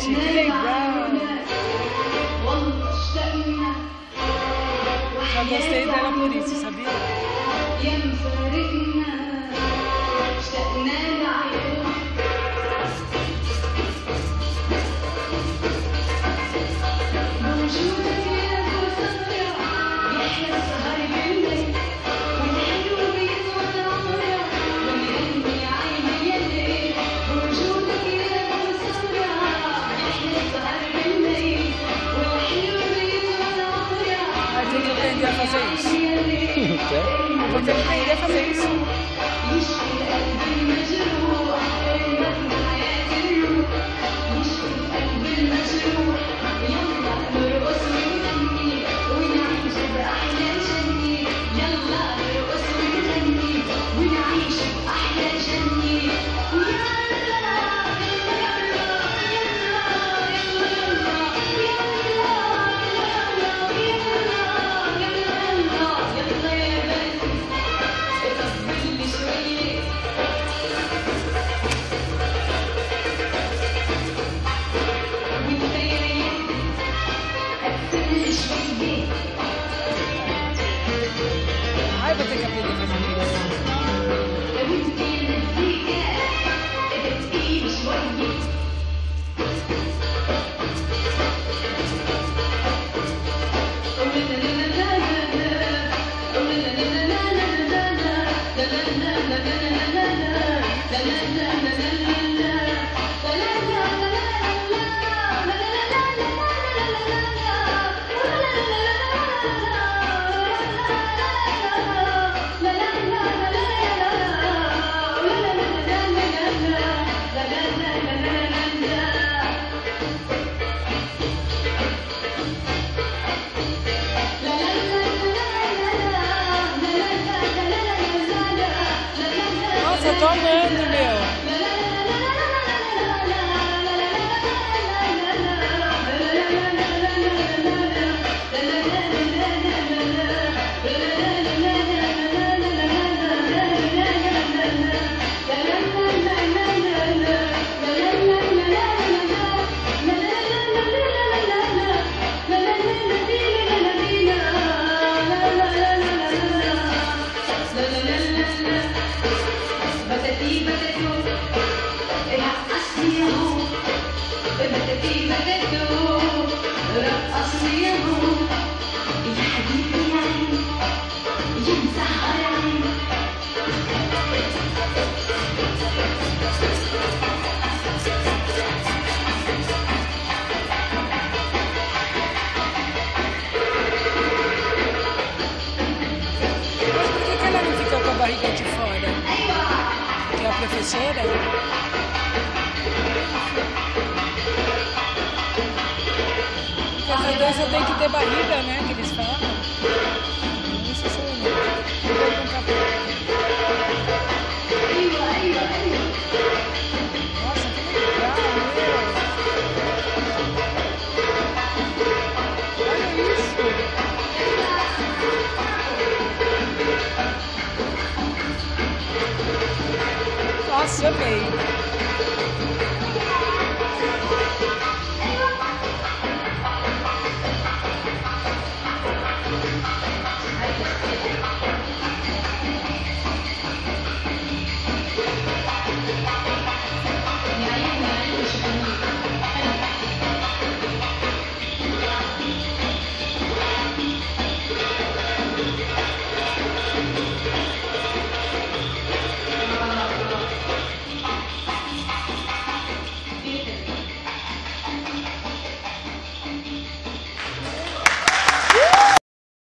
Eu gostei dela por isso, sabia? 我看一下上 Tô. barriga de fora. Que é a professora. Porque dança tem que ter barriga, né? Que eles falam. way.